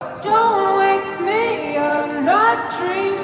Don't wake me, I'm not dreaming.